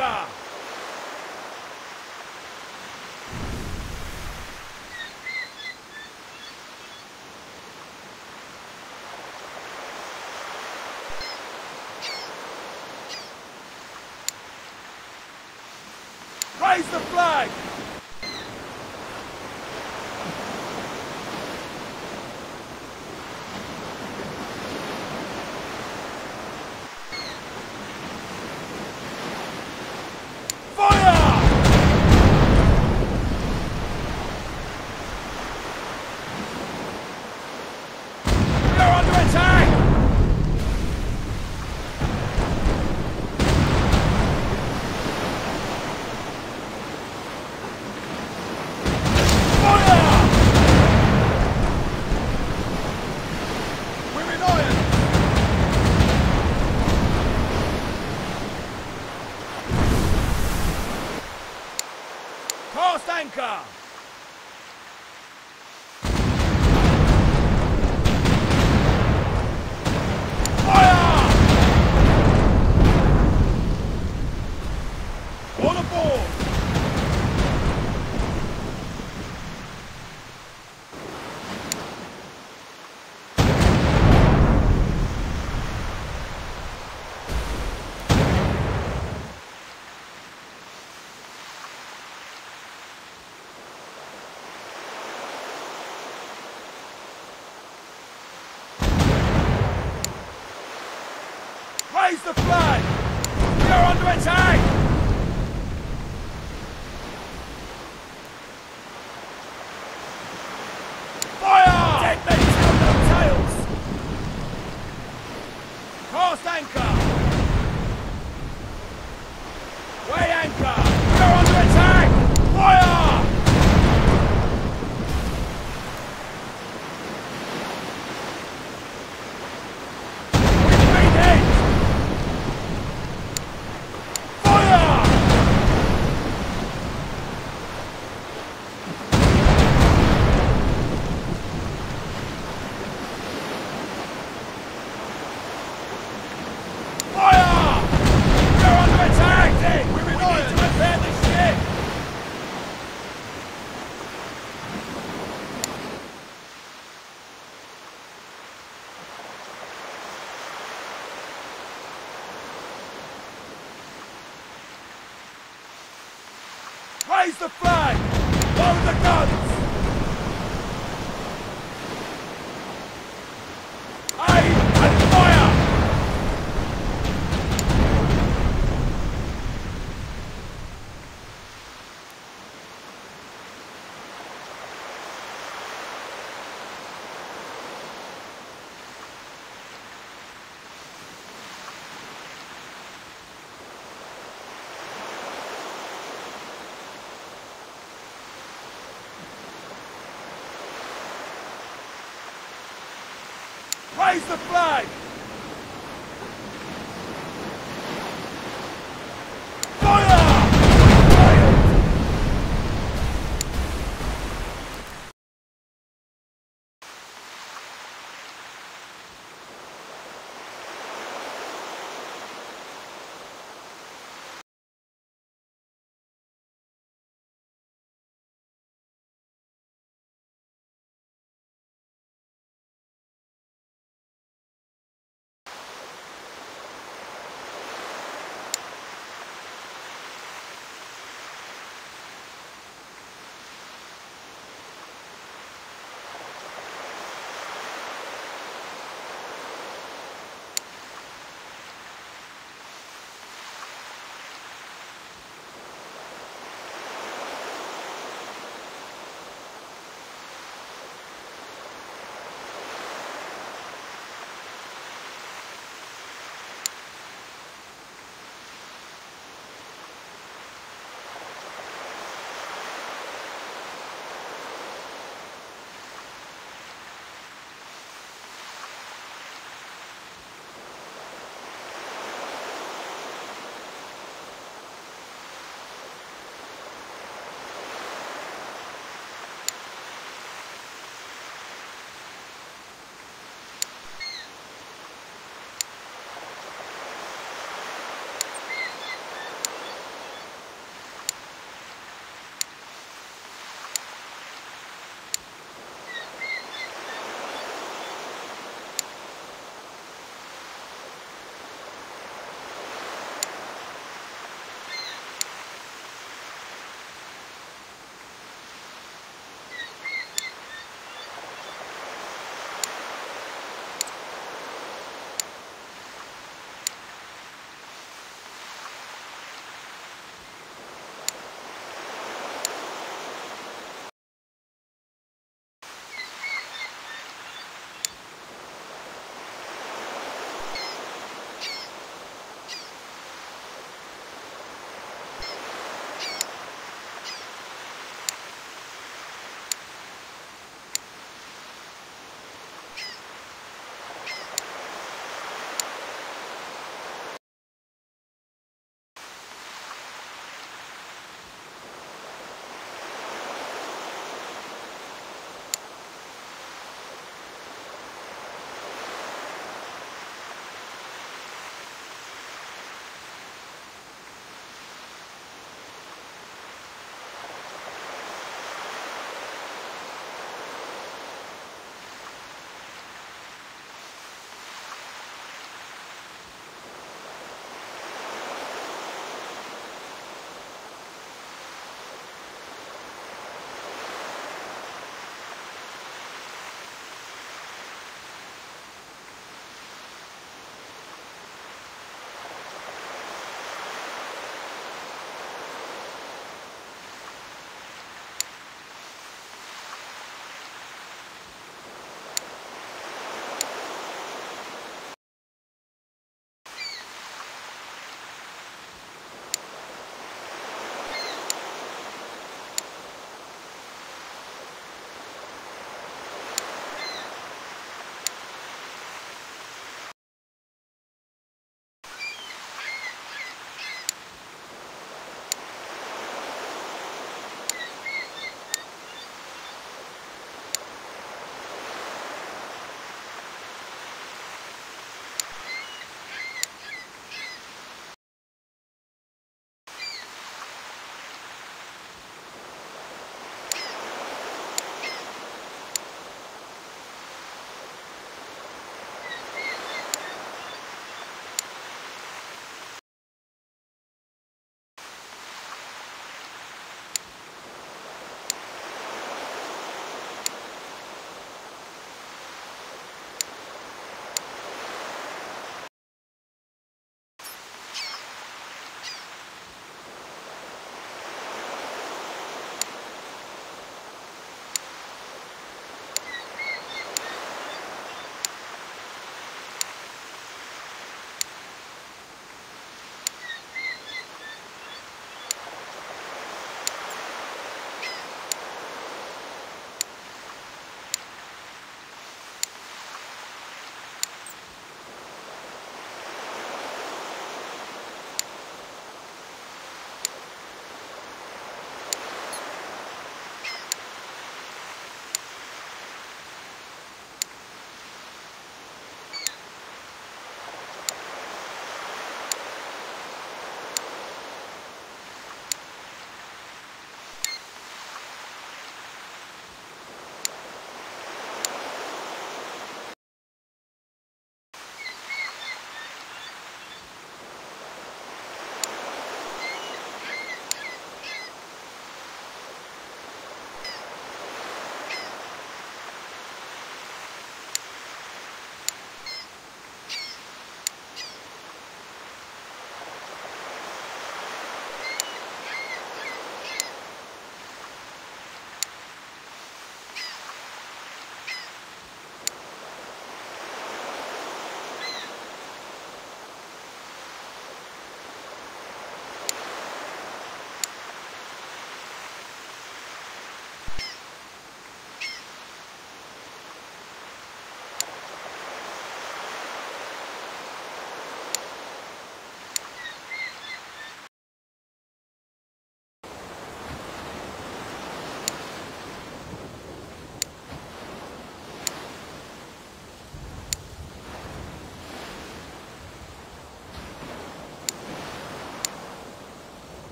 Raise the flag! Kostenka! Raise the flag! We are under attack! Raise the flag! load the guns! raise the flag!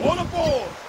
All aboard!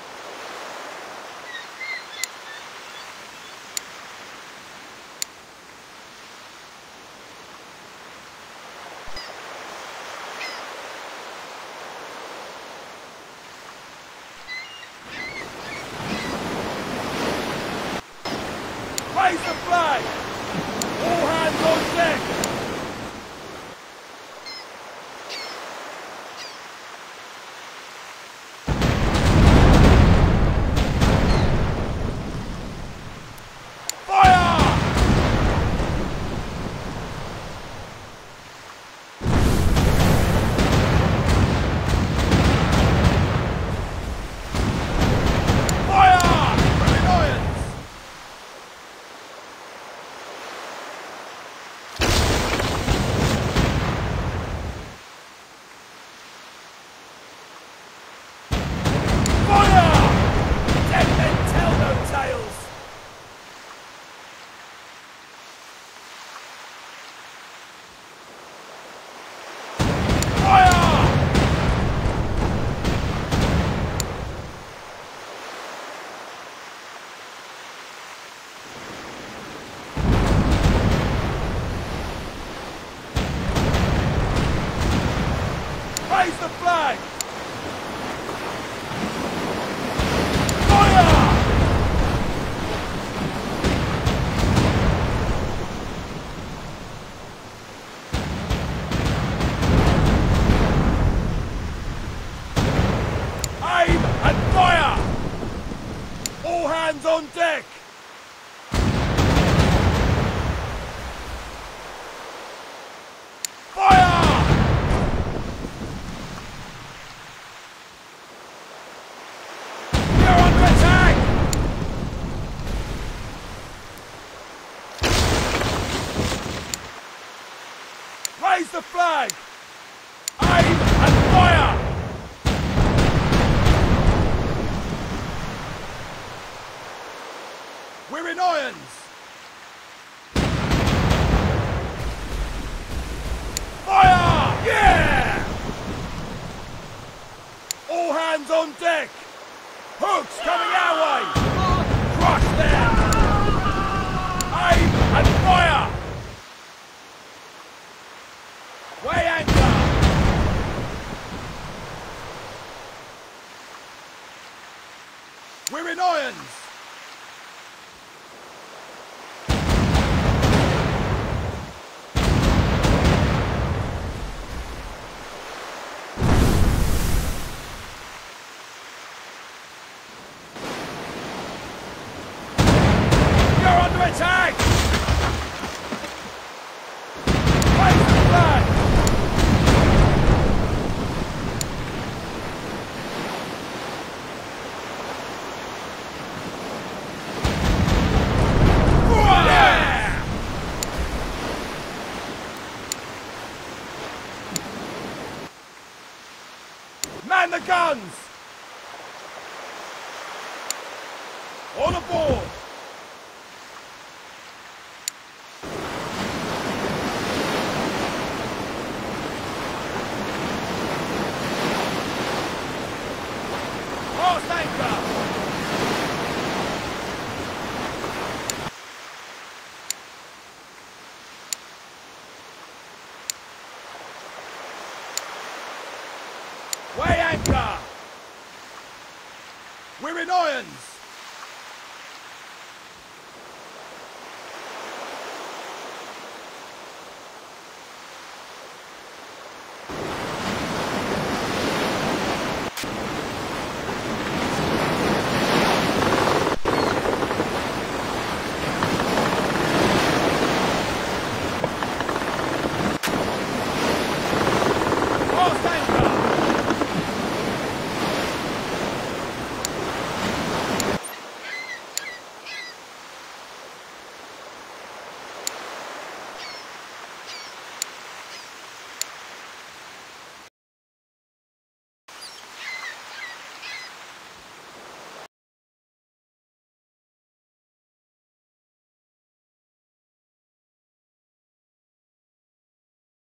Coming attack!